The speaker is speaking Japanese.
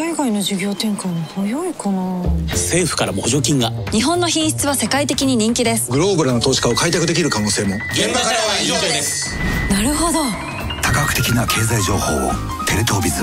海外の事業展開も早いかな。政府からも補助金が。日本の品質は世界的に人気です。グローバルな投資家を開拓できる可能性も。現場からは以上です。なるほど。多角的な経済情報をテレ東ビズ。